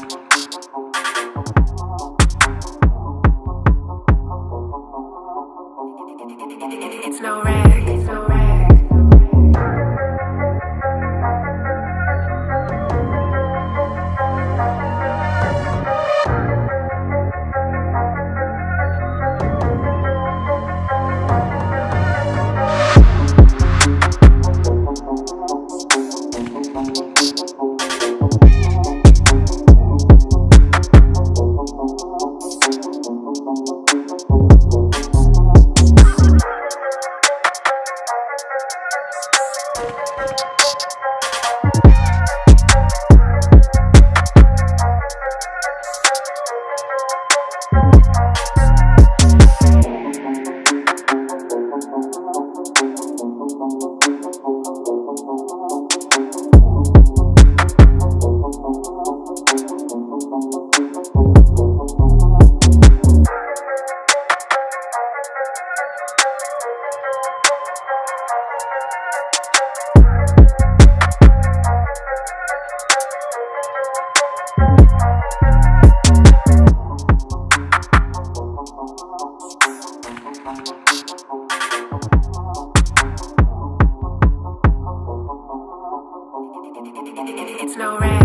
It's no rag, it's no rag. no rain.